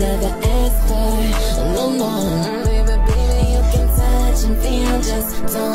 never ask for. No, more, baby, baby, you can touch and feel, just don't.